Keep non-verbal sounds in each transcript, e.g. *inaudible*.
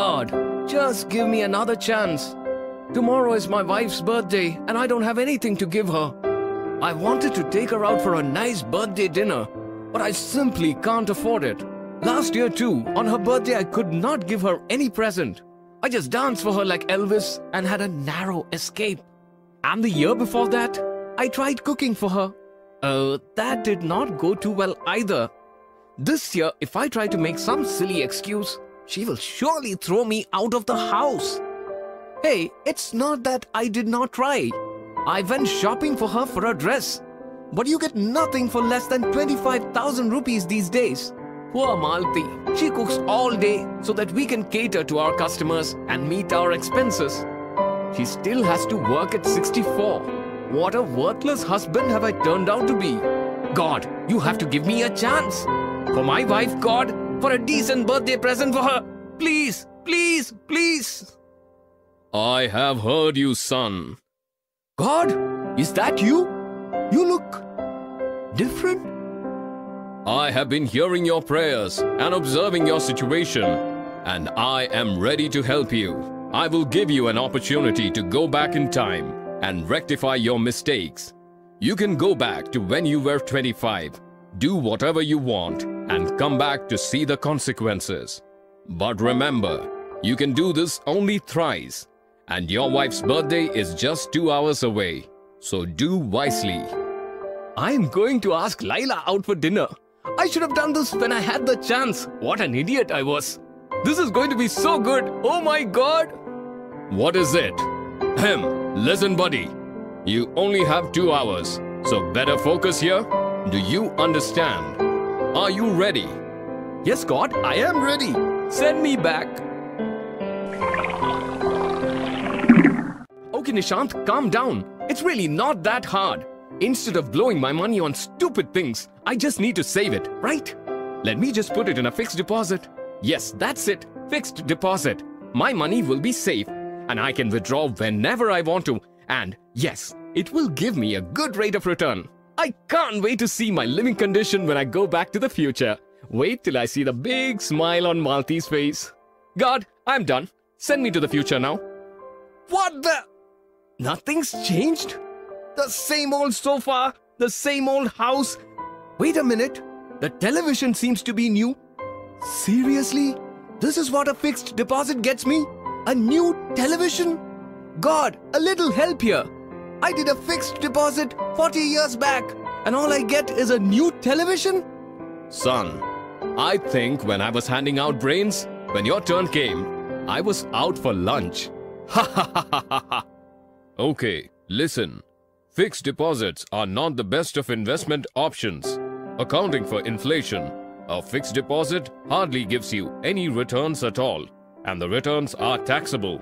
God, just give me another chance. Tomorrow is my wife's birthday and I don't have anything to give her. I wanted to take her out for a nice birthday dinner, but I simply can't afford it. Last year too, on her birthday I could not give her any present. I just danced for her like Elvis and had a narrow escape. And the year before that, I tried cooking for her. Uh, that did not go too well either. This year, if I try to make some silly excuse, she will surely throw me out of the house. Hey, it's not that I did not try. I went shopping for her for a dress. But you get nothing for less than 25,000 rupees these days. Poor Malti. She cooks all day so that we can cater to our customers and meet our expenses. She still has to work at 64. What a worthless husband have I turned out to be. God, you have to give me a chance. For my wife, God, for a decent birthday present for her. Please, please, please. I have heard you, son. God, is that you? You look different. I have been hearing your prayers and observing your situation, and I am ready to help you. I will give you an opportunity to go back in time and rectify your mistakes. You can go back to when you were 25, do whatever you want, and come back to see the consequences. But remember, you can do this only thrice, and your wife's birthday is just two hours away. So do wisely. I am going to ask Laila out for dinner. I should have done this when I had the chance. What an idiot I was. This is going to be so good. Oh my god. What is it? Hem, listen, buddy. You only have two hours, so better focus here. Do you understand? Are you ready? Yes, God, I am ready. Send me back. Okay, Nishant, calm down. It's really not that hard. Instead of blowing my money on stupid things, I just need to save it, right? Let me just put it in a fixed deposit. Yes, that's it. Fixed deposit. My money will be safe and I can withdraw whenever I want to. And yes, it will give me a good rate of return. I can't wait to see my living condition when I go back to the future. Wait till I see the big smile on Malti's face. God, I'm done. Send me to the future now. What the? Nothing's changed? The same old sofa, the same old house. Wait a minute. The television seems to be new. Seriously? This is what a fixed deposit gets me? A new television? God, a little help here. I did a fixed deposit 40 years back, and all I get is a new television? Son, I think when I was handing out brains, when your turn came, I was out for lunch. *laughs* Ha ha ha ha ha. Okay, listen. Fixed deposits are not the best of investment options. Accounting for inflation, a fixed deposit hardly gives you any returns at all and the returns are taxable.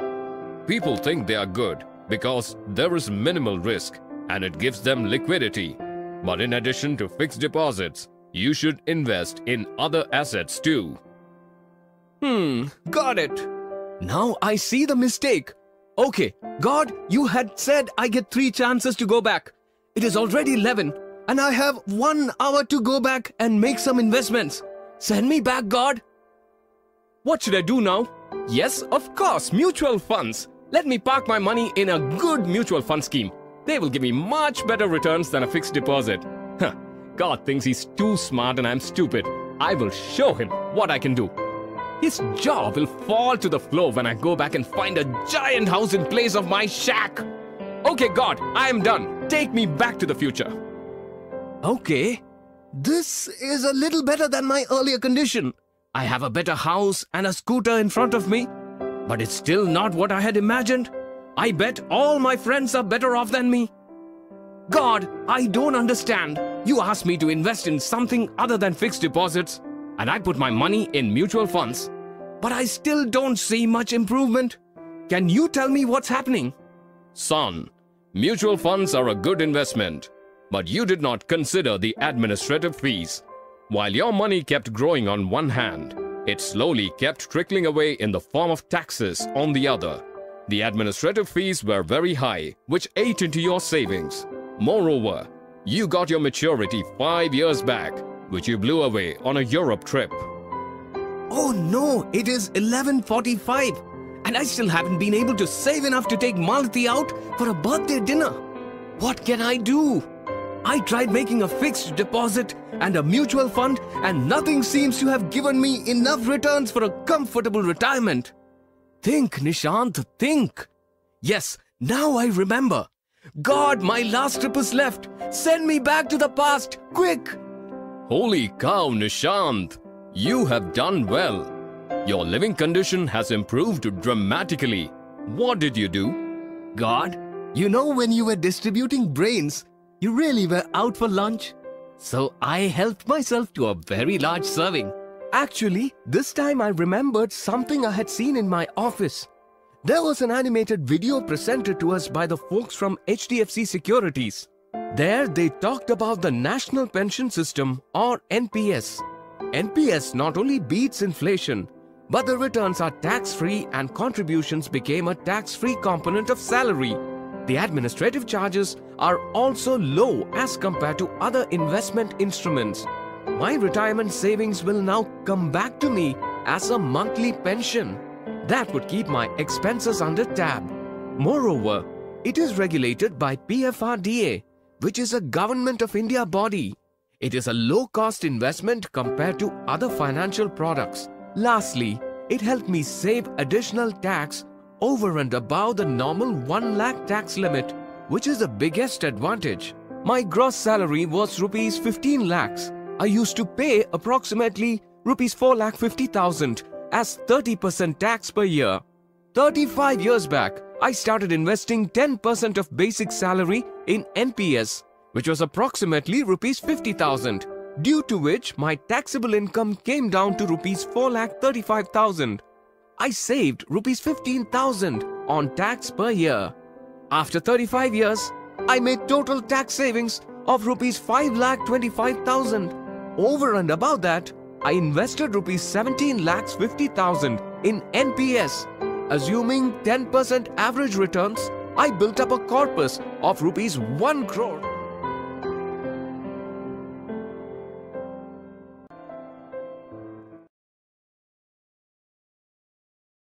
People think they are good because there is minimal risk and it gives them liquidity. But in addition to fixed deposits, you should invest in other assets too. Hmm, got it. Now I see the mistake. Okay, God, you had said I get three chances to go back. It is already 11 and I have one hour to go back and make some investments. Send me back, God. What should I do now? Yes, of course, mutual funds. Let me park my money in a good mutual fund scheme. They will give me much better returns than a fixed deposit. God thinks he's too smart and I'm stupid. I will show him what I can do. His jaw will fall to the floor when I go back and find a giant house in place of my shack. Okay, God, I am done. Take me back to the future. Okay, this is a little better than my earlier condition. I have a better house and a scooter in front of me. But it's still not what I had imagined. I bet all my friends are better off than me. God, I don't understand. You asked me to invest in something other than fixed deposits, and I put my money in mutual funds. But I still don't see much improvement. Can you tell me what's happening? Son, mutual funds are a good investment, but you did not consider the administrative fees while your money kept growing on one hand, it slowly kept trickling away in the form of taxes on the other. The administrative fees were very high, which ate into your savings. Moreover, you got your maturity five years back, which you blew away on a Europe trip. Oh no, it is 11:45 and I still haven't been able to save enough to take Malati out for a birthday dinner. What can I do? I tried making a fixed deposit and a mutual fund and nothing seems to have given me enough returns for a comfortable retirement. Think, Nishant, think. Yes, now I remember. God, my last trip is left. Send me back to the past, quick. Holy cow, Nishant. You have done well. Your living condition has improved dramatically. What did you do? God, you know when you were distributing brains, you really were out for lunch? So I helped myself to a very large serving. Actually, this time I remembered something I had seen in my office. There was an animated video presented to us by the folks from HDFC Securities. There they talked about the National Pension System or NPS. NPS not only beats inflation, but the returns are tax-free and contributions became a tax-free component of salary. The administrative charges are also low as compared to other investment instruments. My retirement savings will now come back to me as a monthly pension. That would keep my expenses under tab. Moreover, it is regulated by PFRDA, which is a Government of India body. It is a low-cost investment compared to other financial products. Lastly, it helped me save additional tax over and above the normal 1 lakh tax limit, which is the biggest advantage. My gross salary was rupees 15 lakhs. I used to pay approximately rupees 4 lakh 50,000 as 30% tax per year. 35 years back, I started investing 10% of basic salary in NPS, which was approximately rupees 50,000 due to which my taxable income came down to rupees 4,35,000. I saved rupees 15,000 on tax per year. After 35 years, I made total tax savings of rupees 5,25,000. Over and above that, I invested rupees 17 lakhs 50,000 in NPS. Assuming 10% average returns, I built up a corpus of rupees 1 crore.